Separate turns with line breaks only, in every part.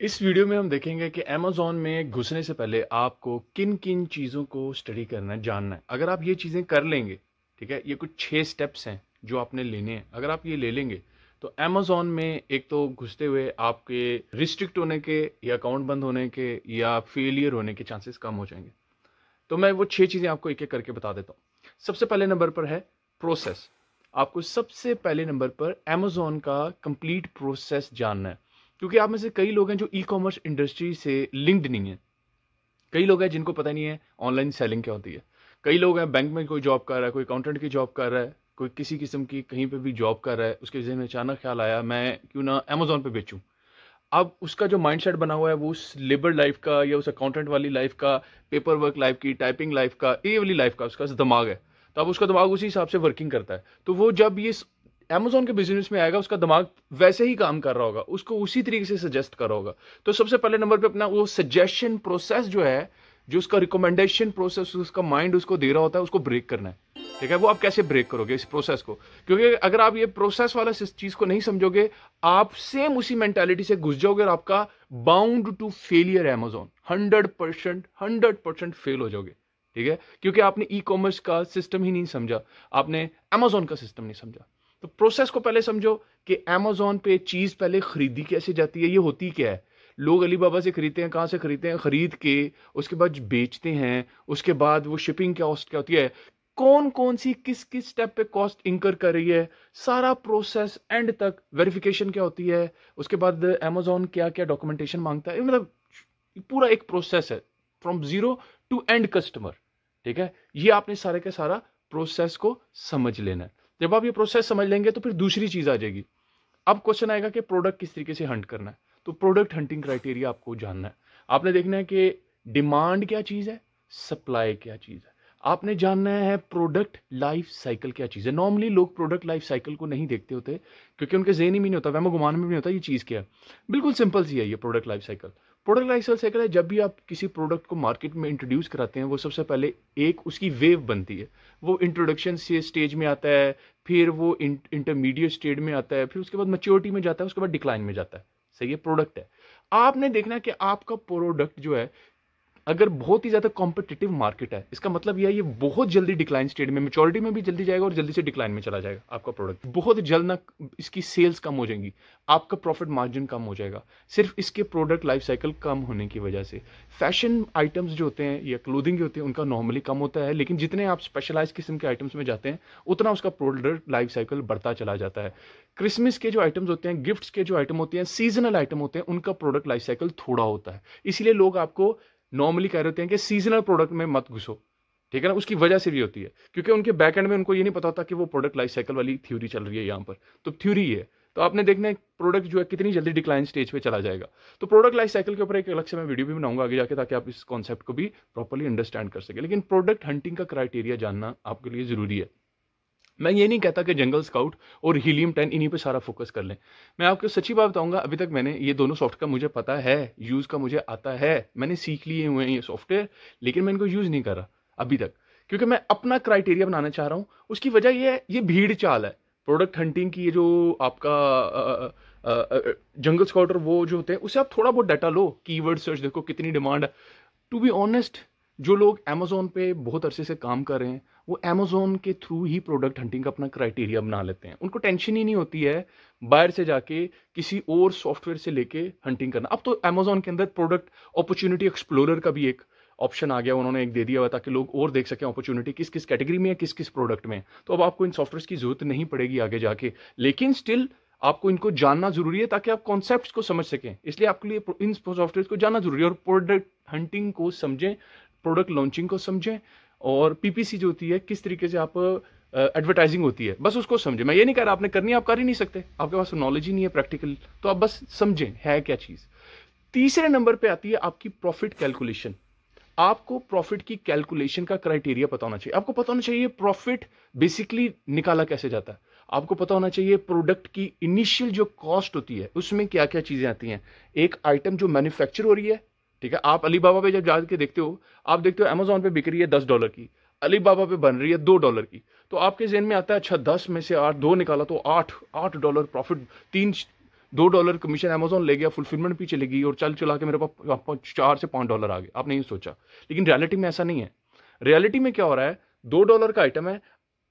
इस वीडियो में हम देखेंगे कि अमेज़ॉन में घुसने से पहले आपको किन किन चीज़ों को स्टडी करना है, जानना है। अगर आप ये चीज़ें कर लेंगे, ठीक है, ये कुछ छः स्टेप्स हैं जो आपने लेने हैं। अगर आप ये ले लेंगे तो अमेज़ॉन में एक तो घुसते हुए आपके रिस्ट्रिक्ट होने के या अकाउंट बंद होने के या फेलियर होने के चांसेस कम हो जाएँगे। तो मैं वो छः चीज़ें आपको एक एक करके बता देता हूँ। सबसे पहले नंबर पर है प्रोसेस आपको सबसे पहले नंबर पर अमेज़ॉन का कंप्लीट प्रोसेस जानना है। क्योंकि आप में से कई लोग हैं जो ई कॉमर्स इंडस्ट्री से लिंक्ड नहीं है। कई लोग हैं जिनको पता नहीं है ऑनलाइन सेलिंग क्या होती है। कई लोग हैं बैंक में कोई जॉब कर रहा है, कोई अकाउंटेंट की जॉब कर रहा है, कोई किसी किस्म की कहीं पे भी जॉब कर रहा है, उसके जहन में अचानक ख्याल आया, मैं क्यों ना अमेजोन पे बेचूं। अब उसका जो माइंडसेट बना हुआ है, वो उस लेबर लाइफ का या उस अकाउंटेंट वाली लाइफ का पेपर वर्क लाइफ की टाइपिंग लाइफ का, ये वाली लाइफ का उसका दिमाग है। तो अब उसका दिमाग उसी हिसाब से वर्किंग करता है। तो वो जब ये अमेजोन के बिज़नेस में आएगा, उसका दिमाग वैसे ही काम कर रहा होगा, उसको उसी तरीके से सजेस्ट कर रहा होगा। तो सबसे पहले नंबर पे अपना वो सजेशन प्रोसेस जो है, जो उसका रिकमेंडेशन प्रोसेस उसका माइंड उसको दे रहा होता है, उसको ब्रेक करना है। ठीक है? वो आप कैसे ब्रेक करोगे इस प्रोसेस को? क्योंकि अगर आप ये प्रोसेस वाला चीज़ को नहीं समझोगे, आप सेम उसी मेंटेलिटी से घुस जाओगे और आपका bound to failure Amazon hundred percent hundred percent fail हो जाओगे। ठीक है? क्योंकि आपने ई कॉमर्स का सिस्टम ही नहीं समझा, आपने अमेजोन का सिस्टम नहीं समझा। तो प्रोसेस को पहले समझो कि अमेजोन पे चीज़ पहले खरीदी कैसे जाती है, ये होती क्या है? लोग अली बाबा से खरीदते हैं, कहाँ से खरीदते हैं? खरीद के, उसके बाद बेचते हैं, उसके बाद वो शिपिंग कॉस्ट क्या होती है? कौन कौन सी किस किस स्टेप पे कॉस्ट इंकर कर रही है? सारा प्रोसेस एंड तक वेरिफिकेशन क्या होती है? उसके बाद अमेजोन क्या क्या डॉक्यूमेंटेशन माँगता है? मतलब पूरा एक प्रोसेस है from zero to end customer ठीक है? ये आपने सारे का सारा प्रोसेस को समझ लेना है। जब आप ये प्रोसेस समझ लेंगे तो फिर दूसरी चीज़ आ जाएगी। अब क्वेश्चन आएगा कि प्रोडक्ट किस तरीके से हंट करना है। तो प्रोडक्ट हंटिंग क्राइटेरिया आपको जानना है। आपने देखना है कि डिमांड क्या चीज़ है सप्लाई क्या चीज़ है। आपने जानना है प्रोडक्ट लाइफ साइकिल क्या चीज़ है। नॉर्मली लोग प्रोडक्ट लाइफ साइकिल को नहीं देखते होते, क्योंकि उनके जहन ही नहीं होता वह घुमाने में भी नहीं होता ये चीज़ क्या है। बिल्कुल सिंपल सी है ये product life cycle product life cycle है, जब भी आप किसी प्रोडक्ट को मार्केट में इंट्रोड्यूस कराते हैं, वो सबसे पहले एक उसकी वेव बनती है। वो इंट्रोडक्शन से स्टेज में आता है, फिर वो इंटरमीडिएट स्टेज में आता है, फिर उसके बाद मच्योरिटी में जाता है, उसके बाद डिक्लाइन में जाता है। सही है प्रोडक्ट है। आपने देखना कि आपका प्रोडक्ट जो है अगर बहुत ही ज़्यादा कॉम्पिटिटिव मार्केट है, इसका मतलब यह है ये बहुत जल्दी डिक्लाइन स्टेट में मेचोरिटी में भी जल्दी जाएगा और जल्दी से डिक्लाइन में चला जाएगा आपका प्रोडक्ट बहुत जल्द ना इसकी सेल्स कम हो जाएँगी, आपका प्रॉफिट मार्जिन कम हो जाएगा। सिर्फ़ इसके प्रोडक्ट लाइफ साइकिल कम होने की वजह से। फ़ैशन आइटम्स जो होते हैं या क्लोथिंग जो होते हैं, उनका नॉर्मली कम होता है, लेकिन जितने आप स्पेशलाइज किस्म के आइटम्स में जाते हैं, उतना उसका प्रोडक्ट लाइफ साइकिल बढ़ता चला जाता है। क्रिसमस के जो आइटम्स होते हैं गिफ्ट्स के जो आइटम होते हैं सीजनल आइटम होते हैं, उनका प्रोडक्ट लाइफ साइकिल थोड़ा होता है। इसीलिए लोग आपको नॉर्मली कह रहे होते हैं कि सीजनल प्रोडक्ट में मत घुसो। ठीक है ना? उसकी वजह से भी होती है। क्योंकि उनके बैक एंड में उनको ये नहीं पता होता कि वो प्रोडक्ट लाइफ साइकिल वाली थ्योरी चल रही है यहाँ पर। तो थ्योरी है। तो आपने देखना है प्रोडक्ट जो है कितनी जल्दी डिक्लाइन स्टेज पे चला जाएगा। तो प्रोडक्ट लाइफ साइकिल के ऊपर एक अलग से मैं वीडियो भी बनाऊँगा आगे जाके ताकि आप इस कॉन्सेप्ट को भी प्रॉपरली अंडरस्टैंड कर सके। लेकिन प्रोडक्ट हंटिंग का क्राइटेरिया जानना आपके लिए ज़रूरी है। मैं ये नहीं कहता कि जंगल स्काउट और हीलियम टेन इन्हीं पे सारा फोकस कर लें। मैं आपको सच्ची बात बताऊँगा, अभी तक मैंने ये दोनों सॉफ्टवेयर का मुझे पता है, यूज़ का मुझे आता है, मैंने सीख लिए हुए हैं ये सॉफ्टवेयर, लेकिन मैं इनको यूज़ नहीं कर रहा अभी तक। क्योंकि मैं अपना क्राइटेरिया बनाना चाह रहा हूँ, उसकी वजह ये है, ये भीड़ चाल है। प्रोडक्ट हंटिंग की ये जो आपका जंगल स्काउट और वो जो होते हैं उससे आप थोड़ा बहुत डाटा लो कीवर्ड सर्च देखो कितनी डिमांड है। टू बी ऑनेस्ट जो लोग अमेजोन पे बहुत अरसे से काम कर रहे हैं वो अमेजोन के थ्रू ही प्रोडक्ट हंटिंग का अपना क्राइटेरिया बना लेते हैं। उनको टेंशन ही नहीं होती है बाहर से जाके किसी और सॉफ्टवेयर से लेके हंटिंग करना। अब तो अमेजोन के अंदर प्रोडक्ट अपॉर्चुनिटी एक्सप्लोरर का भी एक ऑप्शन आ गया। उन्होंने एक दे दिया हुआ ताकि लोग और देख सकें अपॉर्चुनिटी किस किस कैटेगरी में है किस किस प्रोडक्ट में। तो अब आपको इन सॉफ्टवेयर की ज़रूरत नहीं पड़ेगी आगे जाके। लेकिन स्टिल आपको इनको जानना ज़रूरी है ताकि आप कॉन्सेप्ट को समझ सकें। इसलिए आपके लिए इन सॉफ्टवेयर को जानना ज़रूरी है और प्रोडक्ट हंटिंग को समझें प्रोडक्ट लॉन्चिंग को समझें। और पीपीसी जो होती है, किस तरीके से आप एडवर्टाइजिंग होती है, बस उसको समझे। मैं ये नहीं कह रहा आपने करनी आप कर ही नहीं सकते। आपके पास नॉलेज ही नहीं है प्रैक्टिकल तो आप बस समझें, है क्या चीज़? तीसरे नंबर पे आती है आपकी प्रॉफिट कैलकुलेशन आपको प्रॉफिट की कैलकुलेशन का क्राइटेरिया पता होना चाहिए। आपको पता होना चाहिए प्रॉफिट बेसिकली निकाला कैसे जाता है। आपको पता होना चाहिए प्रोडक्ट की इनिशियल जो कॉस्ट होती है, उसमें क्या क्या चीज़ें आती हैं। एक आइटम जो मैन्युफैक्चर हो रही है ठीक है? आप अली बाबा पे जब जाके देखते हो, आप देखते हो अमेजोन पे बिक रही है दस डॉलर की अली बाबा पे बन रही है दो डॉलर की। तो आपके जेन में आता है अच्छा दस में से आठ, दो निकाला तो आठ आठ डॉलर प्रॉफिट तीन, दो डॉलर कमीशन अमेजोन ले गया फुलफिलमेंट भी चलेगी और चल चला के मेरे पास चार से पाँच डॉलर आ गए। आपने ये सोचा। लेकिन रियलिटी में ऐसा नहीं है। रियलिटी में क्या हो रहा है? दो डॉलर का आइटम है।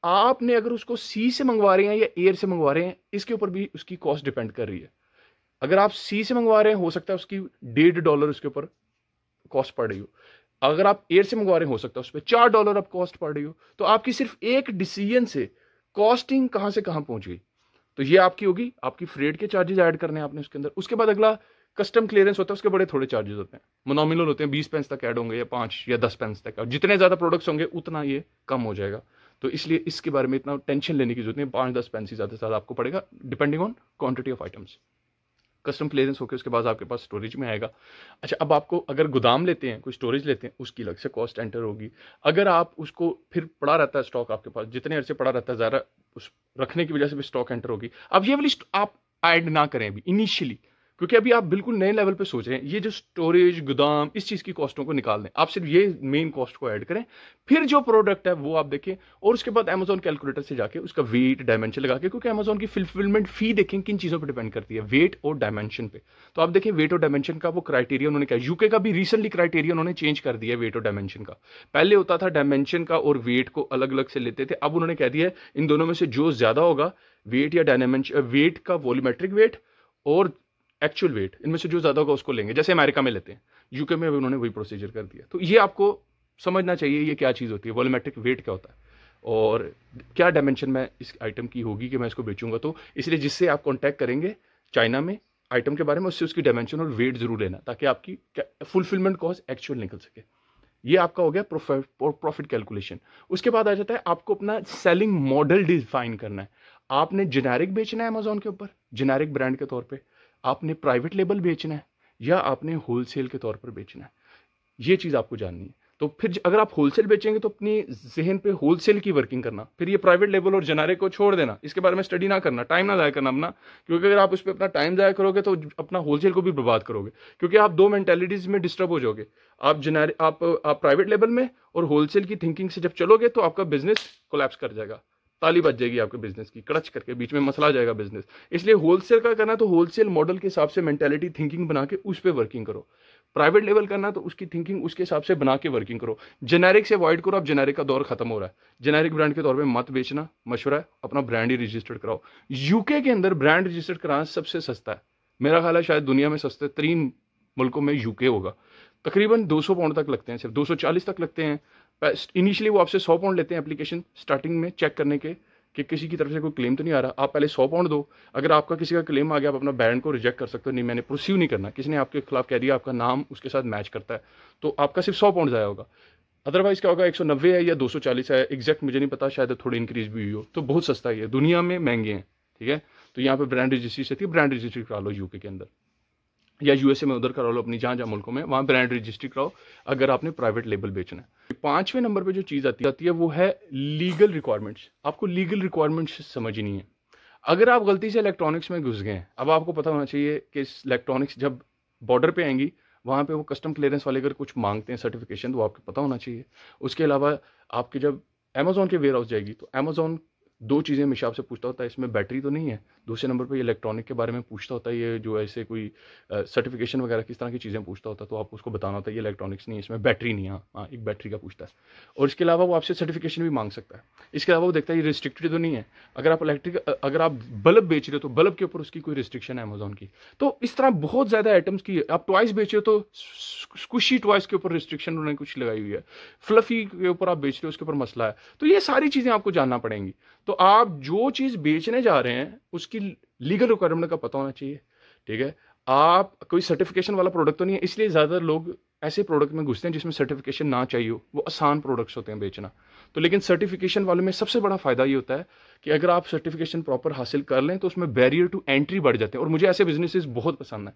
आपने अगर उसको सी से मंगवा रहे हैं या एयर से मंगवा रहे हैं, इसके ऊपर भी उसकी कॉस्ट डिपेंड कर रही है। अगर आप सी से मंगवा रहे हैं, हो सकता है उसकी डेढ़ डॉलर उसके ऊपर कॉस्ट पड़ रही हो। अगर आप एयर से मंगवा रहे हैं, हो सकता है उस पर चार डॉलर आप कॉस्ट पड़ रही हो। तो आपकी सिर्फ़ एक डिसीज़न से कॉस्टिंग कहाँ से कहाँ पहुँच गई। तो ये आपकी होगी, आपकी फ्रेड के चार्जेस ऐड करने हैं आपने उसके अंदर। उसके बाद अगला कस्टम क्लियरेंस होता है, उसके बड़े थोड़े चार्जेस होते हैं। मोनोमिनल होते हैं, बीस पेंस तक ऐड होंगे या पाँच या दस पेंस तक। और जितने ज़्यादा प्रोडक्ट्स होंगे, उतना ये कम हो जाएगा। तो इसलिए इसके बारे में इतना टेंशन लेने की ज़रूरत नहीं पाँच दस ही ज़्यादा से ज़्यादा आपको पड़ेगा depending on quantity of items custom clearance होकर उसके बाद आपके पास स्टोरेज में आएगा। अच्छा अब आपको अगर गोदाम लेते हैं, कोई स्टोरेज लेते हैं, उसकी अलग से कॉस्ट एंटर होगी। अगर आप उसको फिर पड़ा रहता है स्टॉक आपके पास, जितने अरसे पड़ा रहता है, ज़्यादा उस रखने की वजह से भी स्टॉक एंटर होगी। अब ये वाली आप ऐड ना करें अभी इनिशियली क्योंकि अभी आप बिल्कुल नए लेवल पे सोच रहे हैं, ये जो स्टोरेज गोदाम, इस चीज़ की कॉस्टों को निकाल दें। आप सिर्फ़ ये मेन कॉस्ट को ऐड करें, फिर जो प्रोडक्ट है वो आप देखें और उसके बाद अमेजोन कैलकुलेटर से जाके उसका वेट डायमेंशन लगा के, क्योंकि अमेजोन की फिलफिलमेंट फ़ी देखें किन चीज़ों पर डिपेंड करती है वेट और डायमेंशन पे। तो आप देखें वेट और डायमेंशन का वो क्राइटेरिया उन्होंने क्या यूके का भी रिसेंटली क्राइटेरिया उन्होंने चेंज कर दिया वेट और डायमेंशन का। पहले होता था डायमेंशन का और वेट को अलग अलग से लेते थे, अब उन्होंने कह दिया इन दोनों में से जो ज़्यादा होगा वेट या डायमेंशन वेट का वॉल्यूमेट्रिक वेट और एक्चुअल वेट इनमें से जो ज़्यादा होगा उसको लेंगे। जैसे अमेरिका में लेते हैं यूके में भी उन्होंने वही प्रोसीजर कर दिया। तो ये आपको समझना चाहिए, ये क्या चीज़ होती है। वॉलोमेट्रिक वेट क्या होता है? और क्या डायमेंशन में इस आइटम की होगी कि मैं इसको बेचूँगा? तो इसलिए जिससे आप कॉन्टैक्ट करेंगे चाइना में आइटम के बारे में, उससे उसकी डायमेंशन और वेट ज़रूर लेना, ताकि आपकी फुलफिलमेंट कॉस्ट एक्चुअल निकल सके। ये आपका हो गया प्रॉफिट कैलकुलेशन उसके बाद आ जाता है, आपको अपना सेलिंग मॉडल डिफाइन करना है। आपने जेनेरिक बेचना है अमेजोन के ऊपर जेनेरिक ब्रांड के तौर पर आपने प्राइवेट लेबल बेचना है या आपने होलसेल के तौर पर बेचना है। ये चीज़ आपको जाननी है। तो फिर अगर आप होलसेल बेचेंगे तो अपनी जहन पे होलसेल की वर्किंग करना, फिर ये प्राइवेट लेवल और जनारे को छोड़ देना। इसके बारे में स्टडी ना करना टाइम ना ज़ाया करना अपना, क्योंकि अगर आप उस पर अपना टाइम ज़ाया करोगे तो अपना होलसेल को भी बर्बाद करोगे। क्योंकि आप दो मैंटेलिटीज़ में डिस्टर्ब हो जाओगे। आप जनारे आप आप प्राइवेट लेवल में और होलसेल की थिंकिंग से जब चलोगे तो आपका बिज़नेस कोलेप्स कर जाएगा। ताली बच जाएगी आपके बिज़नेस की क्रच करके, बीच में मसला आ जाएगा बिज़नेस इसलिए होलसेल का करना तो होलसेल मॉडल के हिसाब से मेंटेलिटी थिंकिंग बना के उस पर वर्किंग करो। प्राइवेट लेवल करना तो उसकी थिंकिंग उसके हिसाब से बना के वर्किंग करो। जेनेरिक से अवॉइड करो, अब जेनेरिक का दौर खत्म हो रहा है। जेनेरिक ब्रांड के तौर पर मत बेचना, मशवरा है, अपना ब्रांड ही रजिस्टर्ड कराओ। यूके के अंदर ब्रांड रजिस्टर्ड कराना सबसे सस्ता है। मेरा ख्याल है शायद दुनिया में सस्ते तीन मुल्कों में यूके होगा। तकरीबन 200 पाउंड तक लगते हैं, सिर्फ़ 240 तक लगते हैं। इनिशियली वो आपसे सौ पाउंड लेते हैं एप्लीकेशन स्टार्टिंग में चेक करने के, कि किसी की तरफ़ से कोई क्लेम तो नहीं आ रहा। आप पहले सौ पाउंड दो। अगर आपका किसी का क्लेम आ गया, आप अपना ब्रांड को रिजेक्ट कर सकते हो। नहीं, मैंने प्रोसीव नहीं करना। किसी ने आपके खिलाफ कह दिया, आपका नाम उसके साथ मैच करता है तो आपका सिर्फ़ सौ पाउंड ज़ाया होगा। अदरवाइज़ क्या होगा? एक सौ नब्बे है या दो सौ चालीस है। एग्जैक्ट मुझे नहीं पता, शायद थोड़ी इंक्रीज भी हुई हो। तो बहुत सस्ता ही है। दुनिया में महँगे हैं, ठीक है? तो यहाँ पर ब्रांड रजिस्ट्री से थी। ब्रांड रजिस्ट्री करा लो यूके के अंदर। या यूएसए में उधर करा लो अपनी जहाँ जहाँ मुल्कों में, वहाँ ब्रांड रजिस्ट्री कराओ, अगर आपने प्राइवेट लेबल बेचना है। पाँचवें नंबर पे जो चीज़ आती आती है, वो है लीगल रिक्वायरमेंट्स आपको लीगल रिक्वायरमेंट्स समझनी है। अगर आप गलती से इलेक्ट्रॉनिक्स में घुस गए हैं, अब आपको पता होना चाहिए कि इलेक्ट्रॉनिक्स जब बॉर्डर पर आएँगी, वहाँ पे वो कस्टम क्लियरेंस वाले अगर कुछ मांगते हैं सर्टिफिकेशन तो आपको पता होना चाहिए। उसके अलावा आपके जब अमेजोन के वेयर हाउस जाएगी तो अमेजोन दो चीज़ें हमेशा आपसे पूछता होता है इसमें बैटरी तो नहीं है। दूसरे नंबर पर इलेक्ट्रॉनिक के बारे में पूछता होता है ये जो ऐसे कोई सर्टिफिकेशन वगैरह किस तरह की चीज़ें पूछता होता है तो आप उसको बताना होता है ये इलेक्ट्रॉनिक्स नहीं है, इसमें बैटरी नहीं है। हाँ एक बैटरी का पूछता है। और इसके अलावा वो आपसे सर्टिफिकेशन भी मांग सकता है। इसके अलावा वो देखता है, ये रिस्ट्रिक्टेड तो नहीं है। अगर आप इलेक्ट्रिक अगर आप बल्ब बेच रहे हो तो बल्ब के ऊपर उसकी कोई रिस्ट्रिक्शन है अमेजोन की। तो इस तरह बहुत ज़्यादा आइटम्स की, आप टॉयस बेच रहे हो तो स्कुशी टॉयस के ऊपर रिस्ट्रिक्शन उन्होंने कुछ लगाई हुई है। फ्लफी के ऊपर आप बेच रहे हो, उसके ऊपर मसला है। तो ये सारी चीज़ें आपको जानना पड़ेंगी। तो आप जो चीज़ बेचने जा रहे हैं, उसकी लीगल रिक्वायरमेंट का पता होना चाहिए, ठीक है? आप, कोई सर्टिफिकेशन वाला प्रोडक्ट तो नहीं है, इसलिए ज़्यादातर लोग ऐसे प्रोडक्ट में घुसते हैं जिसमें सर्टिफिकेशन ना चाहिए हो। वो आसान प्रोडक्ट्स होते हैं बेचना। तो लेकिन सर्टिफिकेशन वाले में सबसे बड़ा फ़ायदा ये होता है कि अगर आप सर्टिफिकेशन प्रॉपर हासिल कर लें तो उसमें बैरियर टू एंट्री बढ़ जाते हैं। और मुझे ऐसे बिजनेसेस बहुत पसंद है,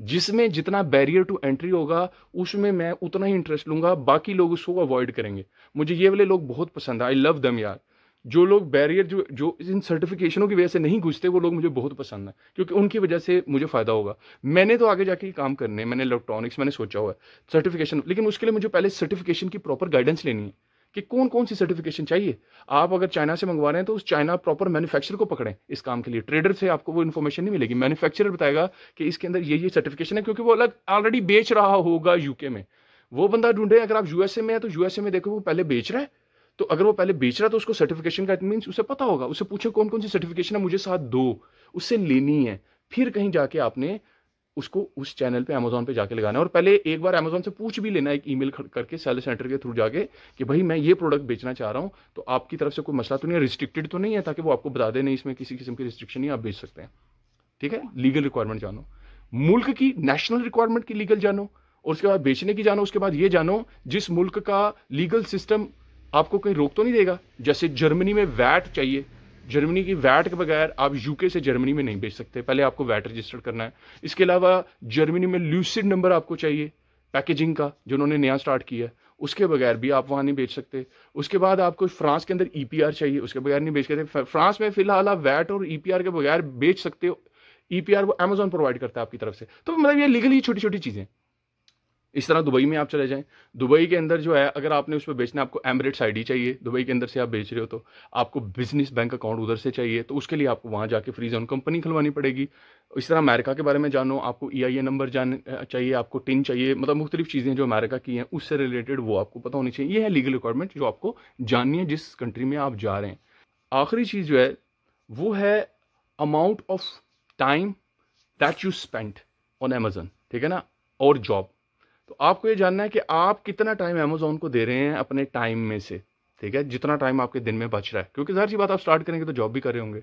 जिसमें जितना बैरियर टू एंट्री होगा, उसमें मैं उतना ही इंटरेस्ट लूँगा, बाकी लोग उसको अवॉइड करेंगे। मुझे ये वाले लोग बहुत पसंद है। आई लव दम यार। जो लोग बैरियर जो जो इन सर्टिफिकेशनों की वजह से नहीं घुसते, वो लोग मुझे बहुत पसंद है, क्योंकि उनकी वजह से मुझे फ़ायदा होगा। मैंने तो आगे जाके काम करने, मैंने इलेक्ट्रॉनिक्स मैंने सोचा हुआ है सर्टिफिकेशन लेकिन उसके लिए मुझे पहले सर्टिफिकेशन की प्रॉपर गाइडेंस लेनी है कि कौन कौन सी सर्टिफिकेशन चाहिए। आप अगर चाइना से मंगवा रहे हैं तो उस चाइना प्रॉपर मैन्युफैक्चरर को पकड़ें इस काम के लिए। ट्रेडर से आपको वो इन्फॉर्मेशन नहीं मिलेगी। मैन्युफैक्चरर बताएगा कि इसके अंदर ये ये सर्टिफिकेशन है, क्योंकि वो अलग ऑलरेडी बेच रहा होगा यूके में। वो बंदा ढूंढे, अगर आप यूएसए में है तो यूएसए में देखो वो पहले बेच रहा है। तो अगर वो पहले बेच रहा है तो उसको सर्टिफिकेशन का मीन उसे पता होगा, उसे पूछे कौन कौन सी सर्टिफिकेशन है, मुझे साथ दो, उससे लेनी है। फिर कहीं जाके आपने उसको उस चैनल पे अमेजोन पे जाके लगाना है। और पहले एक बार अमेजोन से पूछ भी लेना, एक ईमेल करके सेल सेंटर के थ्रू जाके कि भाई मैं ये प्रोडक्ट बेचना चाह रहा हूँ तो आपकी तरफ़ से कोई मसला तो नहीं है रिस्ट्रिक्टेड तो नहीं है, ताकि वो आपको बता दे, नहीं इसमें किसी किस्म की रिस्ट्रिक्शन नहीं आप बेच सकते हैं। ठीक है? लीगल रिक्वायरमेंट जानो। मुल्क की नेशनल रिक्वायरमेंट की लीगल जानो, और उसके बाद बेचने की जानो, उसके बाद ये जानो, जिस मुल्क का लीगल सिस्टम आपको कहीं रोक तो नहीं देगा? जैसे जर्मनी में वैट चाहिए। जर्मनी की वैट के बगैर आप यूके से जर्मनी में नहीं बेच सकते। पहले आपको वैट रजिस्टर करना है। इसके अलावा जर्मनी में ल्यूसिड नंबर आपको चाहिए, पैकेजिंग का जो उन्होंने नया स्टार्ट किया है। उसके बगैर भी आप वहाँ नहीं बेच सकते। उसके बाद आपको फ्रांस के अंदर ई e चाहिए। उसके बगैर नहीं बेच सकते। फ्रांस में फ़िलहाल आप वैट और ई e के बगैर बेच सकते हो। ई e वो अमेजोन प्रोवाइड करता है आपकी तरफ़ से। तो मतलब ये लीगली छोटी छोटी चीज़ें इस तरह दुबई में आप चले जाएँ। दुबई के अंदर जो है, अगर आपने उस पर बेचना आपको एमरेट्स आईडी चाहिए। दुबई के अंदर से आप बेच रहे हो तो आपको बिज़नेस बैंक अकाउंट उधर से चाहिए। तो उसके लिए आपको वहाँ जाके फ्री जोन कंपनी खुलवानी पड़ेगी। इस तरह अमेरिका के बारे में जानो, आपको ई आई ए नंबर जान चाहिए, आपको टिन चाहिए। मतलब मुख्तलिफ़ चीज़ें जो अमेरिका की हैं, उससे रिलेटेड वो आपको पता होनी चाहिए। ये है लीगल रिक्वायरमेंट जो आपको जाननी है, जिस कंट्री में आप जा रहे हैं। आखिरी चीज़ जो है, वो है amount of time that you spend on Amazon ठीक है ना? और जॉब तो आपको ये जानना है कि आप कितना टाइम अमेजोन को दे रहे हैं अपने टाइम में से, ठीक है? जितना टाइम आपके दिन में बच रहा है। क्योंकि ज़ाहिर सी बात, आप स्टार्ट करेंगे तो जॉब भी कर रहे होंगे।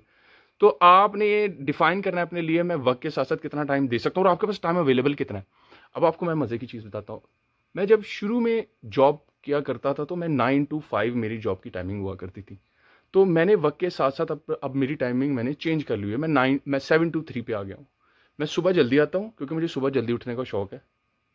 तो आपने ये डिफाइन करना है अपने लिए, मैं वक्त के साथ साथ कितना टाइम दे सकता हूँ और आपके पास टाइम अवेलेबल कितना है? अब आपको मैं मज़े की चीज़ बताता हूँ। मैं जब शुरू में जॉब किया करता था तो मैं नाइन टू फाइव मेरी जॉब की टाइमिंग हुआ करती थी। तो मैंने वक्त के साथ साथ अब अब मेरी टाइमिंग मैंने चेंज कर ली है। मैं नाइन मैं सेवन टू थ्री पे आ गया हूँ। मैं सुबह जल्दी आता हूँ, क्योंकि मुझे सुबह जल्दी उठने का शौक है।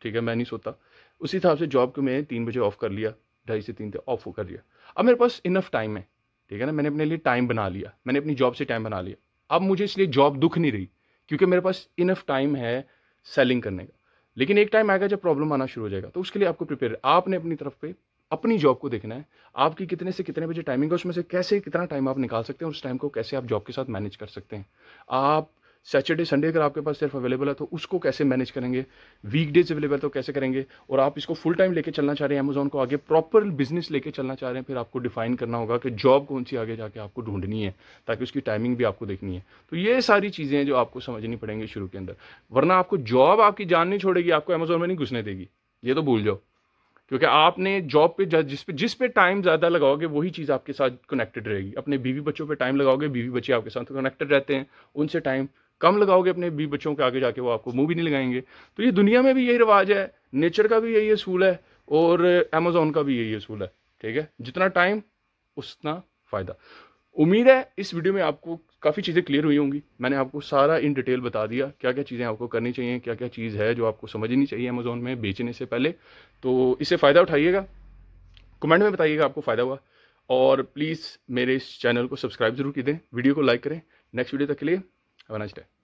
ठीक है, मैं नहीं सोता। उसी हिसाब से जॉब को मैंने तीन बजे ऑफ़ कर लिया, ढाई से तीन तक ऑफ़ कर लिया। अब मेरे पास इनफ टाइम है, ठीक है ना? मैंने अपने लिए टाइम बना लिया, मैंने अपनी जॉब से टाइम बना लिया। अब मुझे इसलिए जॉब दुख नहीं रही, क्योंकि मेरे पास इनफ टाइम है सेलिंग करने का। लेकिन एक टाइम आएगा जब प्रॉब्लम आना शुरू हो जाएगा तो उसके लिए आपको प्रिपेयर आपने अपनी तरफ़ पे अपनी जॉब को देखना है, आपकी कितने से कितने बजे टाइमिंग है, उसमें से कैसे कितना टाइम आप निकाल सकते हैं, उस टाइम को कैसे आप जॉब के साथ मैनेज कर सकते हैं। आप सैटरडे संडे अगर आपके पास सिर्फ़ अवेलेबल है तो उसको कैसे मैनेज करेंगे? वीकडेज अवेलेबल तो कैसे करेंगे? और आप इसको फुल टाइम लेके चलना चाह रहे हैं अमेजोन को आगे प्रॉपर बिज़नेस लेके चलना चाह रहे हैं, फिर आपको डिफाइन करना होगा कि जॉब कौन सी आगे जाके आपको ढूंढनी है, ताकि उसकी टाइमिंग भी आपको देखनी है। तो ये सारी चीज़ें हैं जो आपको समझनी पड़ेंगी शुरू के अंदर। वरना आपको जॉब आपकी जान नहीं छोड़ेगी, आपको अमेजोन में नहीं घुसने देगी। ये तो भूल जाओ। क्योंकि आपने जॉब पे जिस पे जिस पे टाइम ज़्यादा लगाओगे, वही चीज़ आपके साथ कनेक्टेड रहेगी। अपने बीवी बच्चों पे टाइम लगाओगे, बीवी बच्चे आपके साथ कनेक्टेड रहते हैं, उनसे टाइम कम लगाओगे अपने बी बच्चों के आगे जाके, वो आपको मुँह भी नहीं लगाएँगे। तो ये दुनिया में भी यही रिवाज है, नेचर का भी यही असूल है, और अमेजोन का भी यही असूल है, ठीक है? जितना टाइम उतना फ़ायदा। उम्मीद है इस वीडियो में आपको काफ़ी चीज़ें क्लियर हुई होंगी। मैंने आपको सारा इन डिटेल बता दिया क्या क्या चीज़ें आपको करनी चाहिए क्या क्या चीज़ है जो आपको समझनी चाहिए अमेजोन में बेचने से पहले। तो इससे फ़ायदा उठाइएगा। कमेंट में बताइएगा आपको फ़ायदा हुआ। और प्लीज़ मेरे इस चैनल को सब्सक्राइब ज़रूर की दें। वीडियो को लाइक करें। नेक्स्ट वीडियो तक के लिए Have a nice day.